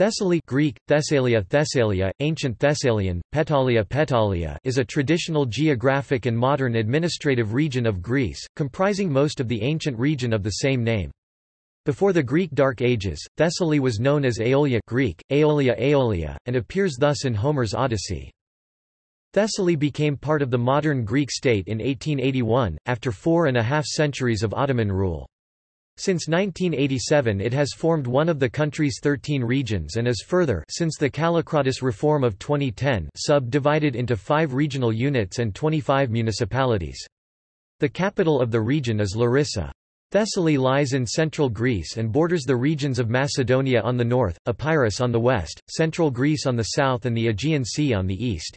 Thessaly Greek, Thessalia Thessalia, ancient Thessalian, Petthalia Petthalia is a traditional geographic and modern administrative region of Greece, comprising most of the ancient region of the same name. Before the Greek Dark Ages, Thessaly was known as Aeolia Greek, Aeolia Aeolia, and appears thus in Homer's Odyssey. Thessaly became part of the modern Greek state in 1881, after four and a half centuries of Ottoman rule. Since 1987 it has formed one of the country's 13 regions and is further since the Kallikratis reform of 2010 subdivided into five regional units and 25 municipalities. The capital of the region is Larissa. Thessaly lies in central Greece and borders the regions of Macedonia on the north, Epirus on the west, central Greece on the south and the Aegean Sea on the east.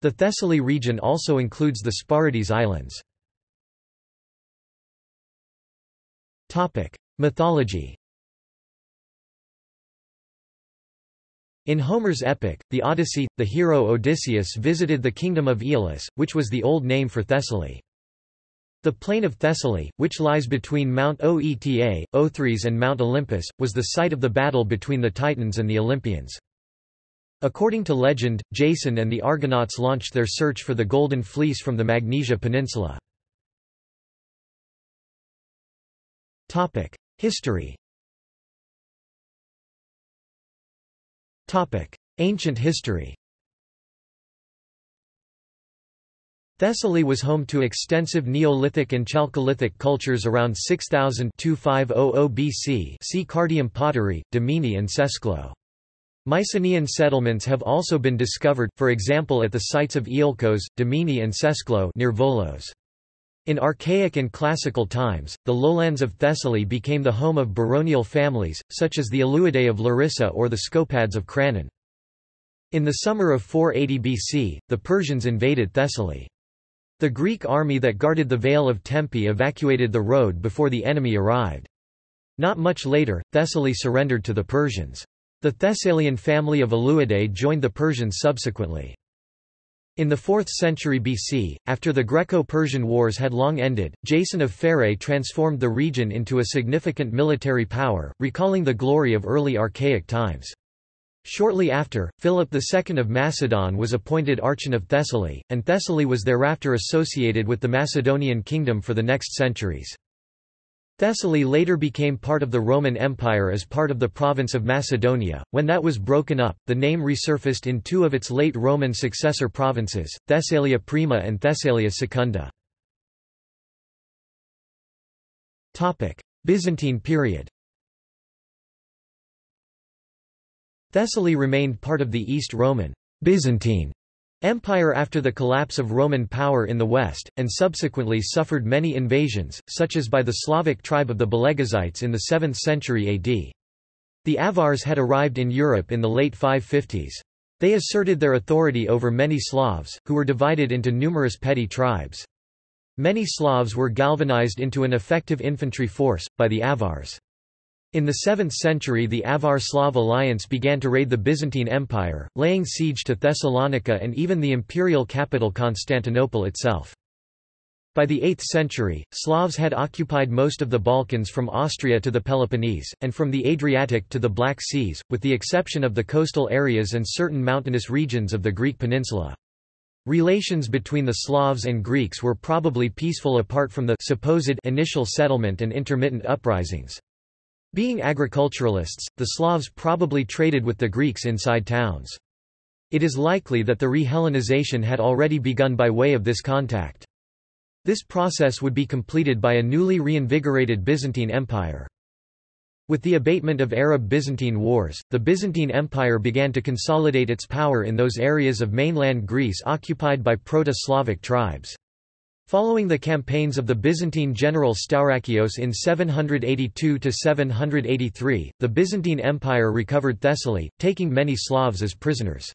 The Thessaly region also includes the Sporades Islands. Mythology In Homer's epic, the Odyssey, the hero Odysseus visited the kingdom of Aeolus, which was the old name for Thessaly. The plain of Thessaly, which lies between Mount Oeta, Othrys and Mount Olympus, was the site of the battle between the Titans and the Olympians. According to legend, Jason and the Argonauts launched their search for the Golden Fleece from the Magnesia Peninsula. History. Ancient history. Thessaly was home to extensive Neolithic and Chalcolithic cultures around 6000 BC see Cardium pottery, Dimini and Sesklo. Mycenaean settlements have also been discovered, for example at the sites of Iolkos, Dimini and Sesklo near Volos. In archaic and classical times, the lowlands of Thessaly became the home of baronial families, such as the Aleuadae of Larissa or the Scopads of Crannon. In the summer of 480 BC, the Persians invaded Thessaly. The Greek army that guarded the Vale of Tempe evacuated the road before the enemy arrived. Not much later, Thessaly surrendered to the Persians. The Thessalian family of Aleuadae joined the Persians subsequently. In the 4th century BC, after the Greco-Persian Wars had long ended, Jason of Pherae transformed the region into a significant military power, recalling the glory of early archaic times. Shortly after, Philip II of Macedon was appointed Archon of Thessaly, and Thessaly was thereafter associated with the Macedonian kingdom for the next centuries. Thessaly later became part of the Roman Empire as part of the province of Macedonia. When that was broken up, the name resurfaced in two of its late Roman successor provinces, Thessalia Prima and Thessalia Secunda. Topic: Byzantine period. Thessaly remained part of the East Roman Byzantine Empire after the collapse of Roman power in the west, and subsequently suffered many invasions, such as by the Slavic tribe of the Belegezites in the 7th century AD. The Avars had arrived in Europe in the late 550s. They asserted their authority over many Slavs, who were divided into numerous petty tribes. Many Slavs were galvanized into an effective infantry force, by the Avars. In the 7th century the Avar-Slav alliance began to raid the Byzantine Empire, laying siege to Thessalonica and even the imperial capital Constantinople itself. By the 8th century, Slavs had occupied most of the Balkans from Austria to the Peloponnese, and from the Adriatic to the Black Seas, with the exception of the coastal areas and certain mountainous regions of the Greek peninsula. Relations between the Slavs and Greeks were probably peaceful apart from the supposed initial settlement and intermittent uprisings. Being agriculturalists, the Slavs probably traded with the Greeks inside towns. It is likely that the re-Hellenization had already begun by way of this contact. This process would be completed by a newly reinvigorated Byzantine Empire. With the abatement of Arab-Byzantine wars, the Byzantine Empire began to consolidate its power in those areas of mainland Greece occupied by Proto-Slavic tribes. Following the campaigns of the Byzantine general Staurakios in 782–783, the Byzantine Empire recovered Thessaly, taking many Slavs as prisoners.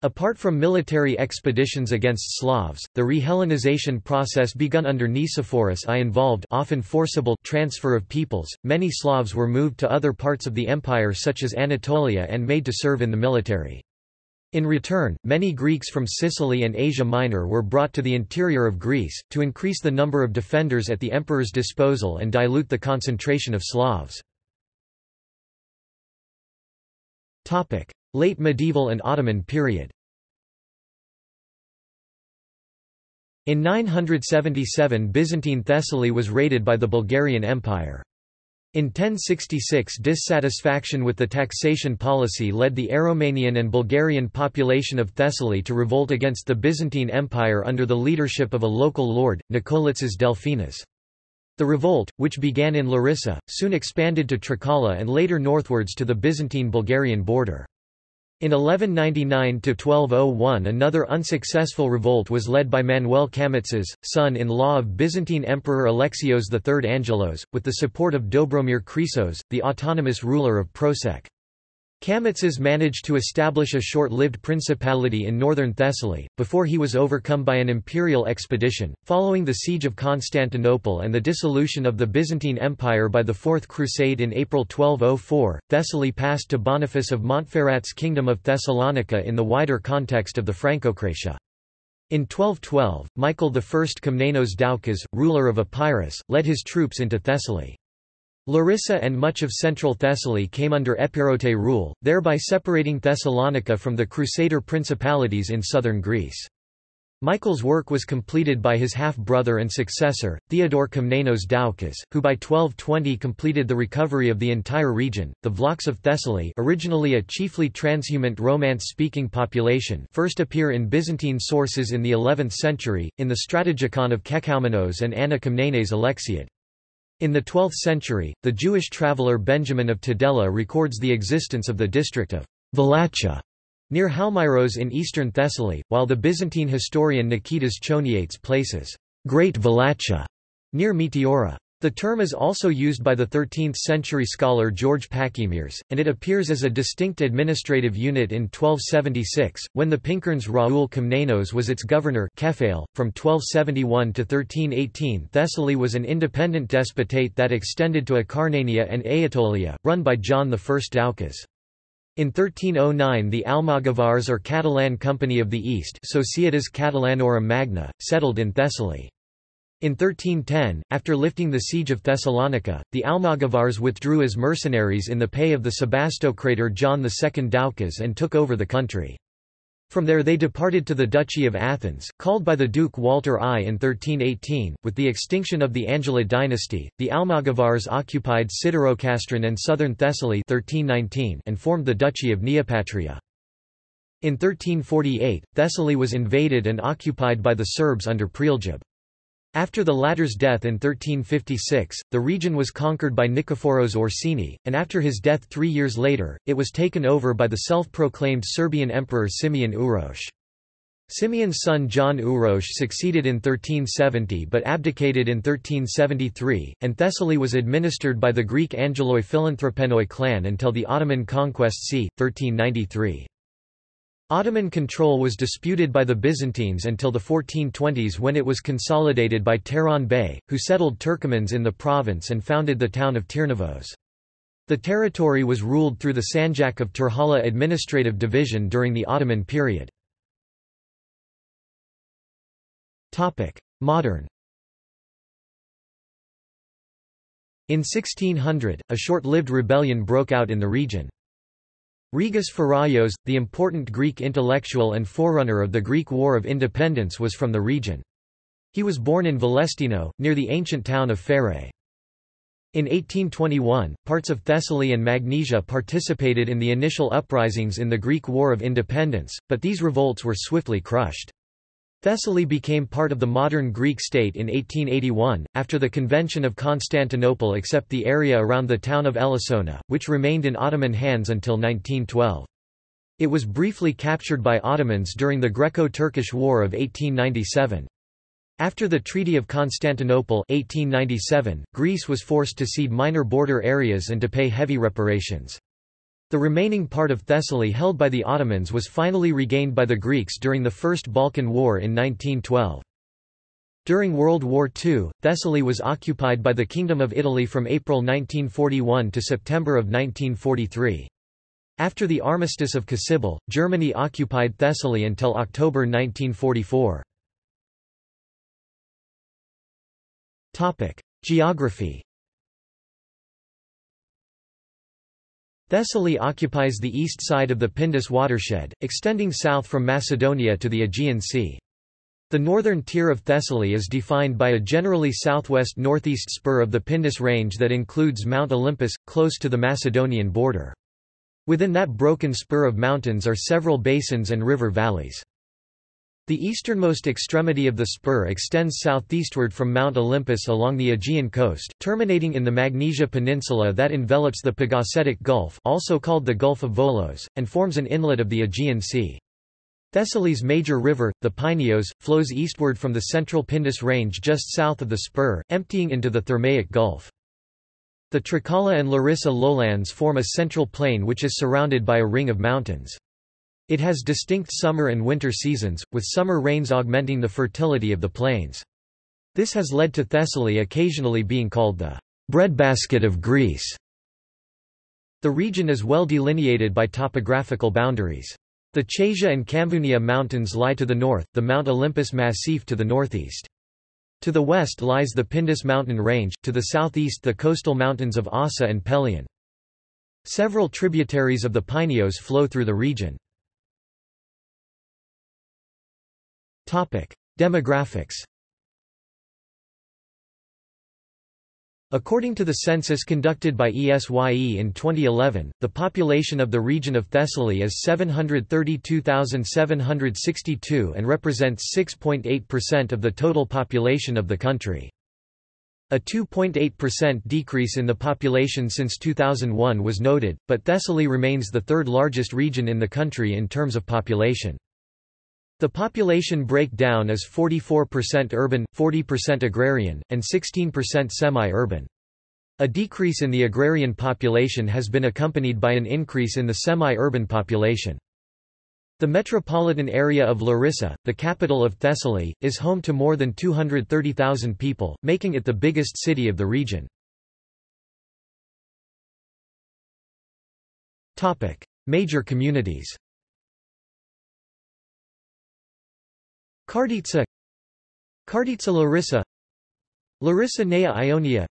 Apart from military expeditions against Slavs, the re-Hellenization process begun under Nicephorus I involved often forcible transfer of peoples. Many Slavs were moved to other parts of the empire such as Anatolia and made to serve in the military. In return, many Greeks from Sicily and Asia Minor were brought to the interior of Greece, to increase the number of defenders at the emperor's disposal and dilute the concentration of Slavs. Late medieval and Ottoman period In 977 Byzantine Thessaly was raided by the Bulgarian Empire. In 1066 dissatisfaction with the taxation policy led the Aromanian and Bulgarian population of Thessaly to revolt against the Byzantine Empire under the leadership of a local lord, Nikolaitzes Delphinas. The revolt, which began in Larissa, soon expanded to Trikala and later northwards to the Byzantine-Bulgarian border. In 1199–1201 another unsuccessful revolt was led by Manuel Kamytzes, son-in-law of Byzantine Emperor Alexios III Angelos, with the support of Dobromir Chrysos, the autonomous ruler of Prosek. Kamytzes managed to establish a short-lived principality in northern Thessaly, before he was overcome by an imperial expedition. Following the siege of Constantinople and the dissolution of the Byzantine Empire by the Fourth Crusade in April 1204, Thessaly passed to Boniface of Montferrat's Kingdom of Thessalonica in the wider context of the Francocratia. In 1212, Michael I Komnenos Doukas, ruler of Epirus, led his troops into Thessaly. Larissa and much of central Thessaly came under Epirote rule, thereby separating Thessalonica from the Crusader principalities in southern Greece. Michael's work was completed by his half-brother and successor, Theodore Komnenos Doukas, who by 1220 completed the recovery of the entire region. The Vlachs of Thessaly, originally a chiefly transhumant Romance-speaking population, first appear in Byzantine sources in the 11th century in the Strategikon of Kekaumenos and Anna Komnene's Alexiad. In the 12th century, the Jewish traveller Benjamin of Tudela records the existence of the district of Valacha near Halmyros in eastern Thessaly, while the Byzantine historian Nikitas Choniates places Great Valacha near Meteora. The term is also used by the 13th-century scholar George Pachymeres, and it appears as a distinct administrative unit in 1276, when the Pinkernes Raoul Komnenos was its governor From 1271 to 1318 Thessaly was an independent despotate that extended to Acarnania and Aetolia, run by John I Doukas. In 1309 the Almogavars or Catalan Company of the East Societas Catalanorum Magna, settled in Thessaly. In 1310, after lifting the siege of Thessalonica, the Almogavars withdrew as mercenaries in the pay of the Sebastocrator John II Doukas and took over the country. From there they departed to the Duchy of Athens, called by the Duke Walter I in 1318. With the extinction of the Angelid dynasty, the Almogavars occupied Siderokastron and southern Thessaly 1319 and formed the Duchy of Neopatria. In 1348, Thessaly was invaded and occupied by the Serbs under Preljub. After the latter's death in 1356, the region was conquered by Nikephoros Orsini, and after his death three years later, it was taken over by the self-proclaimed Serbian Emperor Simeon Uroš. Simeon's son John Uroš succeeded in 1370 but abdicated in 1373, and Thessaly was administered by the Greek Angeloi Philanthropenoi clan until the Ottoman conquest c. 1393. Ottoman control was disputed by the Byzantines until the 1420s when it was consolidated by Turahan Bey, who settled Turkomans in the province and founded the town of Tirnavos. The territory was ruled through the Sanjak of Tirhala administrative division during the Ottoman period. Modern In 1600, a short-lived rebellion broke out in the region. Rigas Feraios, the important Greek intellectual and forerunner of the Greek War of Independence was from the region. He was born in Velestino, near the ancient town of Pherae. In 1821, parts of Thessaly and Magnesia participated in the initial uprisings in the Greek War of Independence, but these revolts were swiftly crushed. Thessaly became part of the modern Greek state in 1881, after the Convention of Constantinople except the area around the town of Elassona, which remained in Ottoman hands until 1912. It was briefly captured by Ottomans during the Greco-Turkish War of 1897. After the Treaty of Constantinople 1897, Greece was forced to cede minor border areas and to pay heavy reparations. The remaining part of Thessaly held by the Ottomans was finally regained by the Greeks during the First Balkan War in 1912. During World War II, Thessaly was occupied by the Kingdom of Italy from April 1941 to September of 1943. After the Armistice of Cassibile, Germany occupied Thessaly until October 1944. Geography Thessaly occupies the east side of the Pindus watershed, extending south from Macedonia to the Aegean Sea. The northern tier of Thessaly is defined by a generally southwest-northeast spur of the Pindus range that includes Mount Olympus, close to the Macedonian border. Within that broken spur of mountains are several basins and river valleys. The easternmost extremity of the spur extends southeastward from Mount Olympus along the Aegean coast, terminating in the Magnesia Peninsula that envelops the Pagasetic Gulf also called the Gulf of Volos, and forms an inlet of the Aegean Sea. Thessaly's major river, the Pineos, flows eastward from the central Pindus range just south of the spur, emptying into the Thermaic Gulf. The Trikala and Larissa lowlands form a central plain which is surrounded by a ring of mountains. It has distinct summer and winter seasons, with summer rains augmenting the fertility of the plains. This has led to Thessaly occasionally being called the breadbasket of Greece. The region is well delineated by topographical boundaries. The Chasia and Kamvounia mountains lie to the north, the Mount Olympus Massif to the northeast. To the west lies the Pindus mountain range, to the southeast the coastal mountains of Ossa and Pelion. Several tributaries of the Pineos flow through the region. Demographics According to the census conducted by ESYE in 2011, the population of the region of Thessaly is 732,762 and represents 6.8% of the total population of the country. A 2.8% decrease in the population since 2001 was noted, but Thessaly remains the third largest region in the country in terms of population. The population breakdown is 44% urban, 40% agrarian, and 16% semi-urban. A decrease in the agrarian population has been accompanied by an increase in the semi-urban population. The metropolitan area of Larissa, the capital of Thessaly, is home to more than 230,000 people, making it the biggest city of the region. Major communities Karditsa Karditsa Larissa Larissa Nea Ionia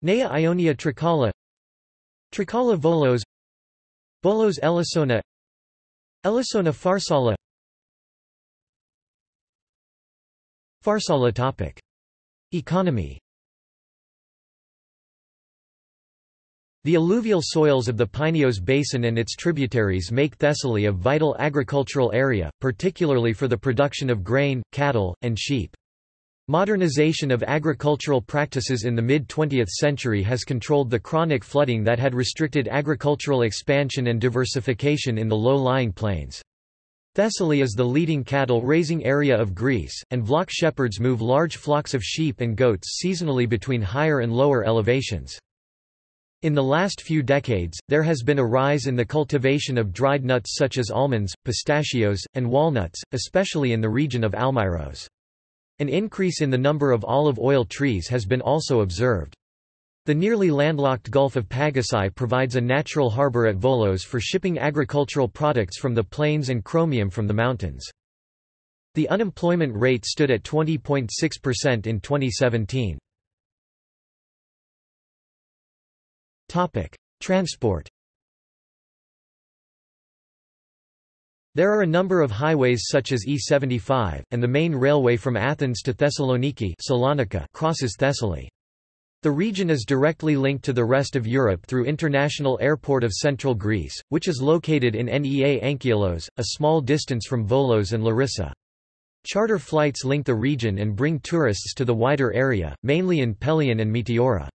Nea Ionia Trikala Trikala Volos Bolos Elassona Elassona Farsala Farsala topic. Economy The alluvial soils of the Pineos Basin and its tributaries make Thessaly a vital agricultural area, particularly for the production of grain, cattle, and sheep. Modernization of agricultural practices in the mid-20th century has controlled the chronic flooding that had restricted agricultural expansion and diversification in the low-lying plains. Thessaly is the leading cattle-raising area of Greece, and Vlach shepherds move large flocks of sheep and goats seasonally between higher and lower elevations. In the last few decades, there has been a rise in the cultivation of dried nuts such as almonds, pistachios, and walnuts, especially in the region of Almyros. An increase in the number of olive oil trees has been also observed. The nearly landlocked Gulf of Pagasai provides a natural harbor at Volos for shipping agricultural products from the plains and chromium from the mountains. The unemployment rate stood at 20.6% in 2017. Transport There are a number of highways such as E75, and the main railway from Athens to Thessaloniki Salonika crosses Thessaly. The region is directly linked to the rest of Europe through International Airport of Central Greece, which is located in Nea Anchialos, a small distance from Volos and Larissa. Charter flights link the region and bring tourists to the wider area, mainly in Pelion and Meteora.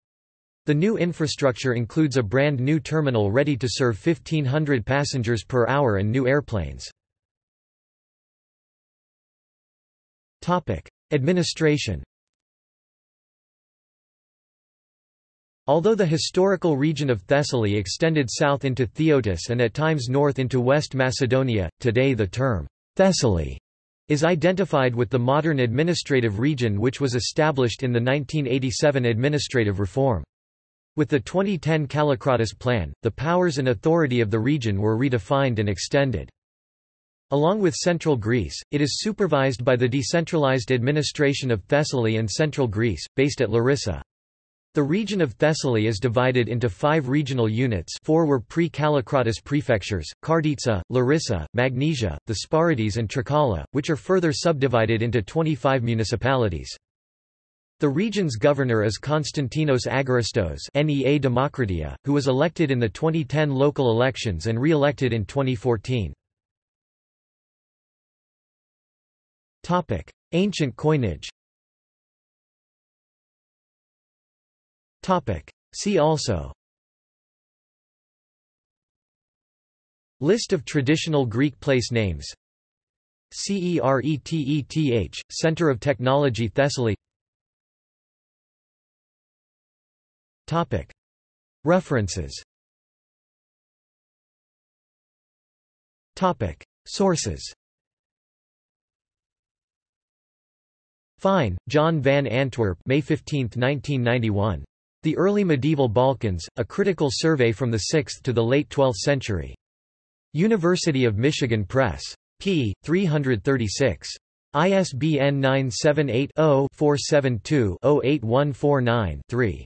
The new infrastructure includes a brand new terminal ready to serve 1,500 passengers per hour and new airplanes. Administration Although the historical region of Thessaly extended south into Phthiotis and at times north into West Macedonia, today the term Thessaly is identified with the modern administrative region which was established in the 1987 administrative reform. With the 2010 Kallikratis plan, the powers and authority of the region were redefined and extended. Along with Central Greece, it is supervised by the decentralized administration of Thessaly and Central Greece, based at Larissa. The region of Thessaly is divided into five regional units four were pre-Kallikratis prefectures, Karditsa, Larissa, Magnesia, the Sporades and Trikala, which are further subdivided into 25 municipalities. The region's governor is Konstantinos Agorastos NEA Demokratia, who was elected in the 2010 local elections and re-elected in 2014. Ancient coinage. See also. List of traditional Greek place names. CERETETH, Center of Technology Thessaly References Sources Fine, John van Antwerp May 15, 1991. The Early Medieval Balkans, A Critical Survey from the 6th to the Late 12th Century. University of Michigan Press. p. 336. ISBN 978-0-472-08149-3.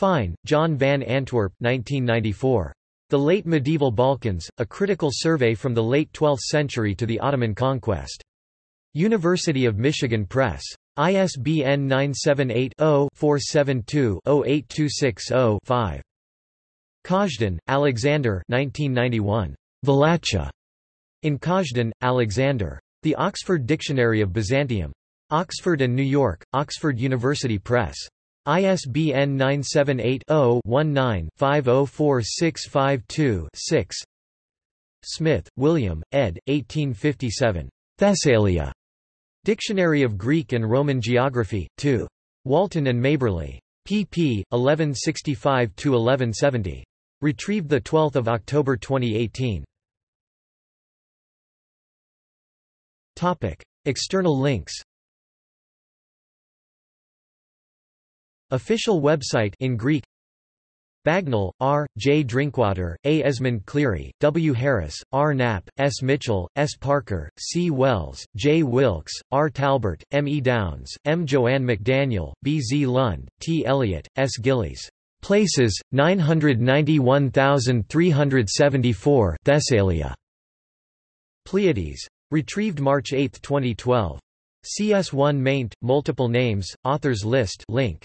Fine, John van Antwerp 1994. The Late Medieval Balkans, A Critical Survey from the Late 12th Century to the Ottoman Conquest. University of Michigan Press. ISBN 978-0-472-08260-5. Kazhdan, Alexander 1991. Valacha. In Kazhdan, Alexander. The Oxford Dictionary of Byzantium. Oxford and New York, Oxford University Press. ISBN 978-0-19-504652-6 Smith, William, ed. 1857. Thessalia. Dictionary of Greek and Roman Geography, 2. Walton and Maberly. pp. 1165–1170. Retrieved 12 October 2018. External links Official website in Greek Bagnall, R., J. Drinkwater, A. Esmond Cleary, W. Harris, R. Knapp, S. Mitchell, S. Parker, C. Wells, J. Wilkes, R. Talbert, M. E. Downs, M. Joanne McDaniel, B. Z. Lund, T. Elliott, S. Gillies. Places, 991,374 Thessalia. Pleiades. Retrieved March 8, 2012. CS1 maint, multiple names, authors list link.